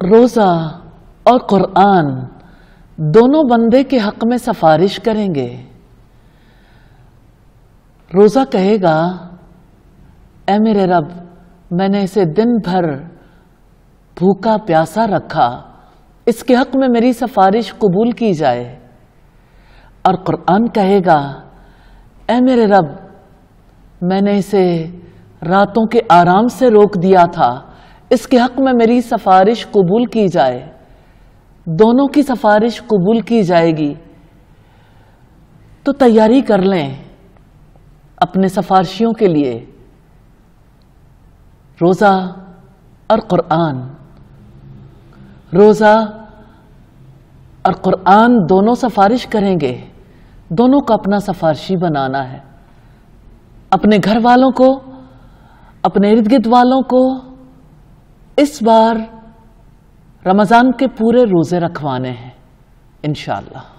रोज़ा और कुरान दोनों बंदे के हक में सफारिश करेंगे। रोज़ा कहेगा, ए मेरे रब, मैंने इसे दिन भर भूखा प्यासा रखा। इसके हक में मेरी सफारिश कबूल की जाए। और कुरान कहेगा, ए मेरे रब, मैंने इसे रातों के आराम से रोक दिया था। इसके हक में मेरी सफारिश कबूल की जाए। दोनों की सफारिश कबूल की जाएगी। तो तैयारी कर लें अपने सफारशियों के लिए। रोज़ा और कुरान रोज़ा और कुरान दोनों सफारिश करेंगे। दोनों को अपना सफारशी बनाना है। अपने घर वालों को, अपने इर्द गिर्द वालों को इस बार रमज़ान के पूरे रोज़े रखवाने हैं इनशाला